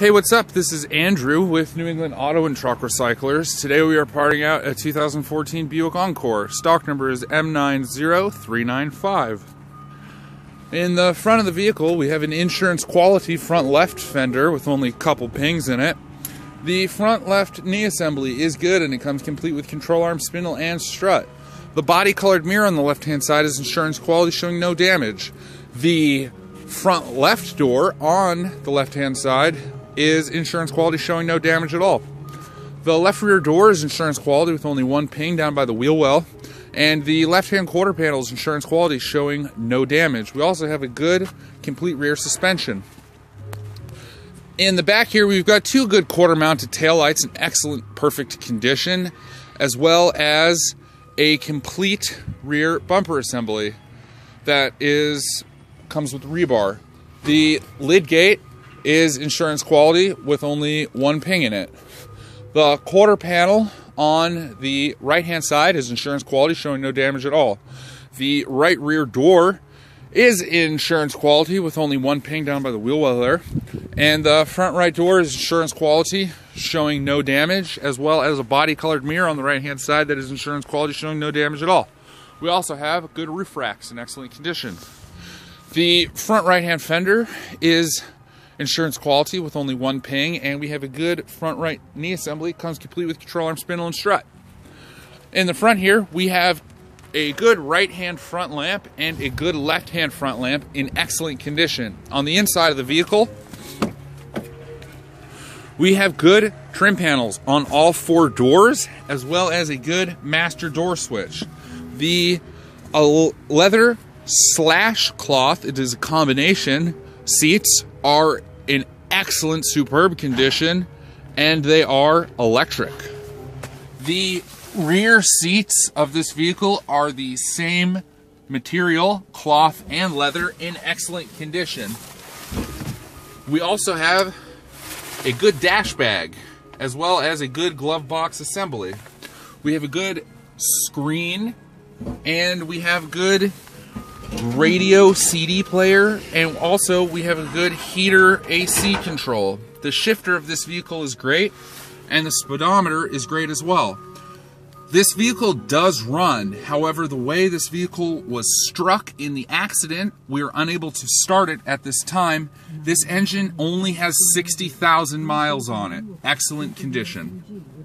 Hey, what's up? This is Andrew with New England Auto and Truck Recyclers. Today we are parting out a 2014 Buick Encore. Stock number is M90395. In the front of the vehicle, we have an insurance quality front left fender with only a couple pings in it. The front left knee assembly is good and it comes complete with control arm, spindle, and strut. The body colored mirror on the left hand side is insurance quality showing no damage. The front left door on the left hand side is insurance quality showing no damage at all. The left rear door is insurance quality with only one ping down by the wheel well. And the left hand quarter panel is insurance quality showing no damage. We also have a good complete rear suspension. In the back here, we've got two good quarter mounted taillights in excellent, perfect condition, as well as a complete rear bumper assembly that is comes with rebar. The liftgate is insurance quality with only one ping in it. The quarter panel on the right hand side is insurance quality showing no damage at all. The right rear door is insurance quality with only one ping down by the wheel well there. And the front right door is insurance quality showing no damage, as well as a body colored mirror on the right hand side that is insurance quality showing no damage at all. We also have good roof racks in excellent condition. The front right hand fender is insurance quality with only one ping, and we have a good front right knee assembly. Comes complete with control arm, spindle, and strut. In the front here, we have a good right hand front lamp and a good left hand front lamp in excellent condition. On the inside of the vehicle, we have good trim panels on all four doors, as well as a good master door switch. The leather slash cloth, it is a combination, seats are in excellent, superb condition, and they are electric. The rear seats of this vehicle are the same material, cloth, and leather in excellent condition. We also have a good dash bag, as well as a good glove box assembly. We have a good screen, and we have good radio CD player, and also we have a good heater AC control. The shifter of this vehicle is great, and the speedometer is great as well. This vehicle does run, however, the way this vehicle was struck in the accident, we are unable to start it at this time. This engine only has 60,000 miles on it. Excellent condition.